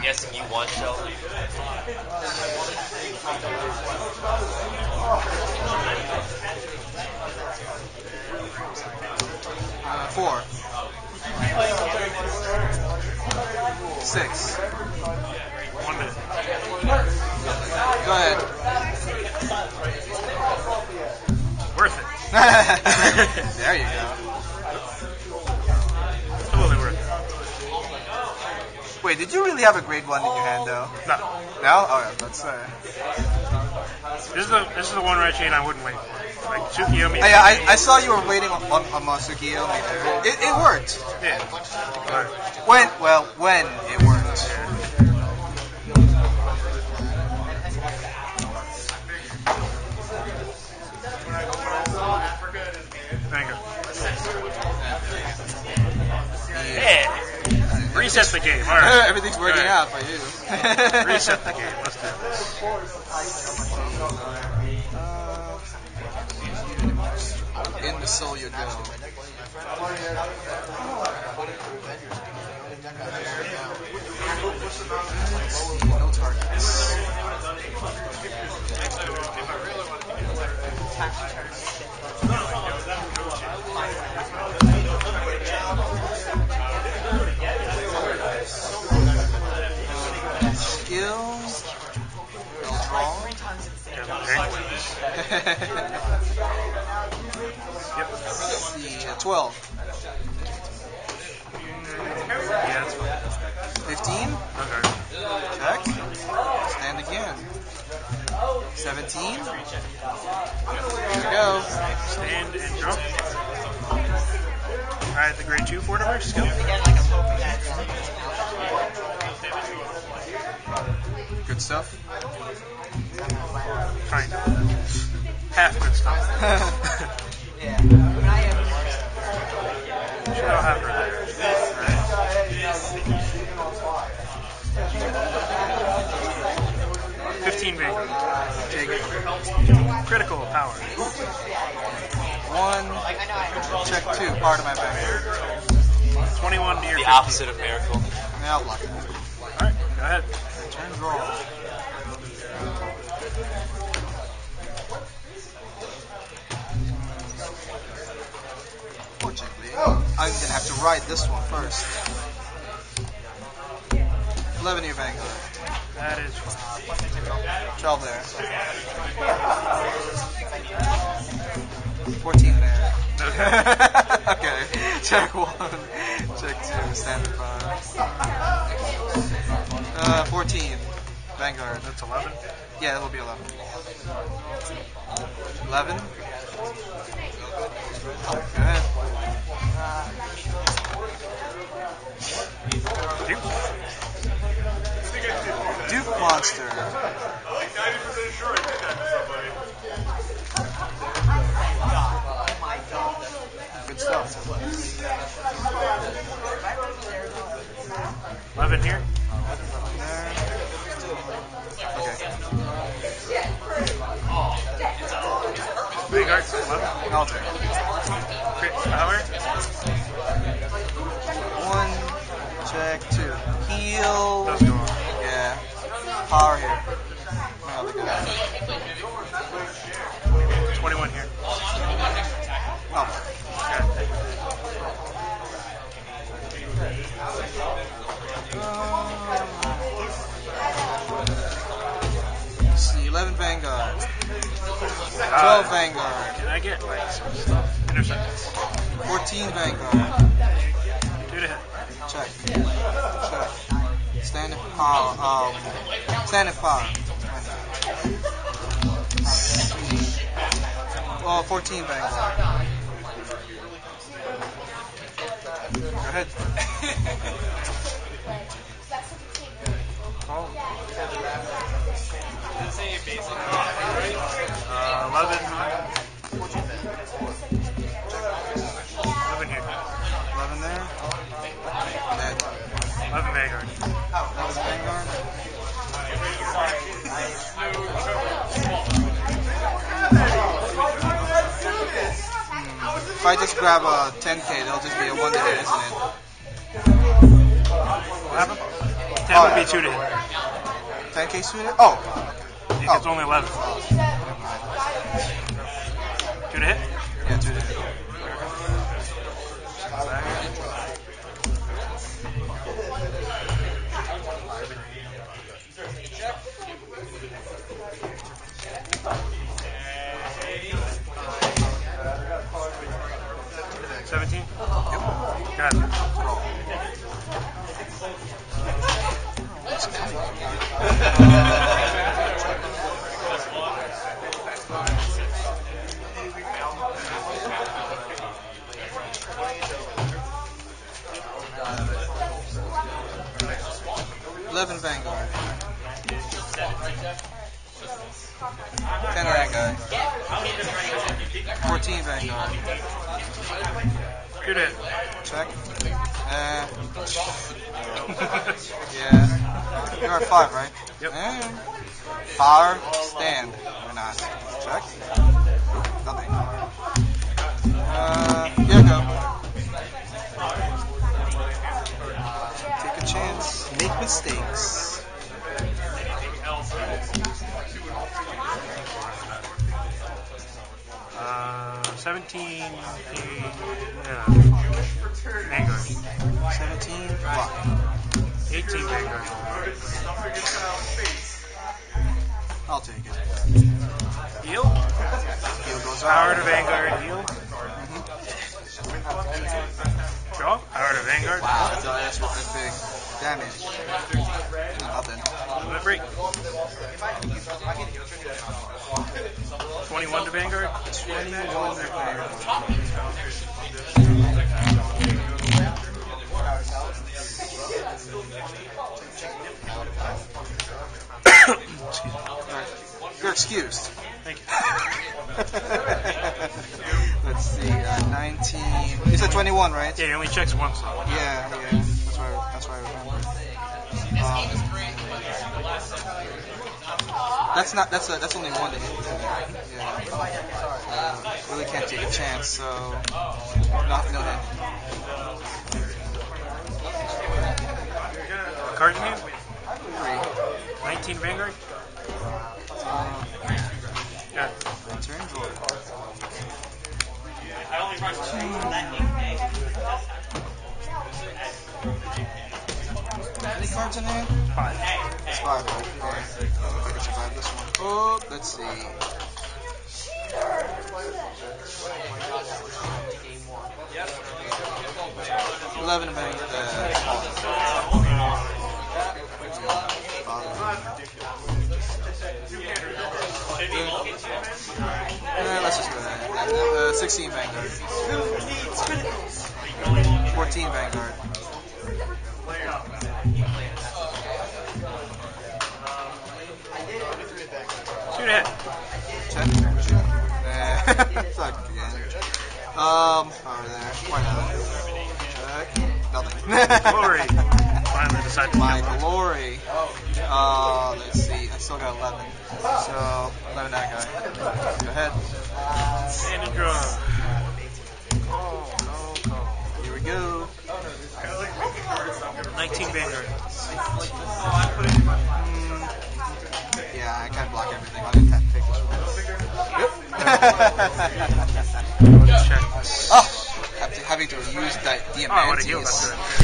I'm guessing you won, Sheldon. Uh, four. Six. One minute. Go ahead. Worth it. You have a grade one in your hand though? No. No? Oh, yeah, that's uh. This is the this is the one right chain I wouldn't wait for. Like Tsukuyomi. I, I, I saw you were waiting on, on, on Masukiyomi there. It, it worked. Yeah. But, When, well, when it worked. thank you. Yeah. Reset the game. All right. Everything's working Alright. out for you. Reset the game. Let's do this. Uh, in the soul you go. No targets. Skills. Yep. Let's see, uh, 12. Yeah, that's fine. 15. Okay. Check. Stand again. 17. There we go. Stand and jump. Alright, the grade 2 Fortimer skill. Good stuff. Kind of. Half good stuff. Should all have her there. Alright. 15 Vanguard. Take. Critical power. One. Check two. Part of my back. 21 near The 15. opposite of miracle. Yeah, I'll block it. Alright, go ahead. Turn draw. Fortunately, I'm gonna have to ride this one first. 11 year Vanguard. That is 12 there. 14 there. Okay. okay. Check one. Check two. Standard five. Uh, 14. Vanguard. That's 11. Yeah, it will be 11. 11. Oh, go ahead. Duke. Duke Monster. 11. I'll take it. Crit power. One. Check two. Heal. Does go on. Yeah. Power here. 14 Vanguard. Two to hit. Check. Check. Standing power. Um, standing power. Oh, 14 Vanguard. Go ahead. I just grab a 10k, it'll just be a one to hit, isn't it? What happened? 10 Oh, would be 2 to hit. 10k suited? Oh, It's oh. only 11. 17? Eleven Vanguard. Ten Vanguard. Fourteen Vanguard. Two to hit. Check. Uh, yeah. You're at five, right? Yep. Eh. Power, stand. Or not. Check. Nothing. Uh, here you go. Take a chance. Make mistakes. 17. Yeah. Vanguard. 17. Block. 18 Vanguard. I'll take it. Heal? Heal goes Power to Vanguard. Heal. Draw. Power to Vanguard. Wow, that's, that's, that's big. Damage. Nothing. Limit break. 21 to Vanguard. 21 You're excused. Thank you. Let's see, uh, 19. You said 21, right? Yeah, he only checks once. though. Yeah, yeah. That's why. That's why I remember. Um, that's not. That's a, That's only one to hit. Yeah. Uh, really can't take a chance. So not no hit. Card hand. Three. 19 Vanguard. Cards in? Five. It's five. right? Okay. If I can survive this one. Oh, let's see. Eleven. Uh, let's just go that. Uh, Sixteen Vanguard. Fourteen Vanguard. Shoot ahead. Check. Uh, suck again. Um, over there. Why not? Check. Nothing. Glory. Finally decided to My glory. Uh, let's see. I still got 11. So, 11 that guy. Go ahead. And a draw. Call, call, call. Here we go. 19 Vanguard. Mm, yeah, I can't block everything. I'll just have to take this one. Check. oh, having to use that Oh, I would have healed that.